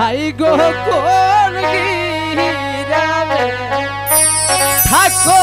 High গো কোন গিরামে থাকো।